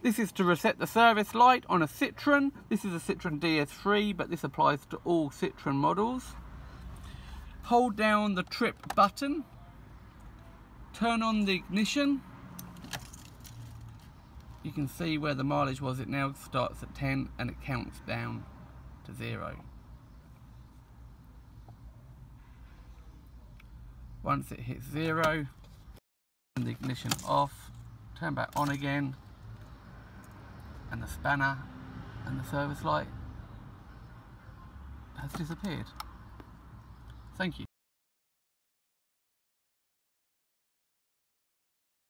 This is to reset the service light on a Citroen. This is a Citroen DS3, but this applies to all Citroen models. Hold down the trip button, turn on the ignition. You can see where the mileage was. It now starts at 10 and it counts down to zero. Once it hits zero, turn the ignition off, turn back on again, and the spanner and the service light has disappeared. Thank you.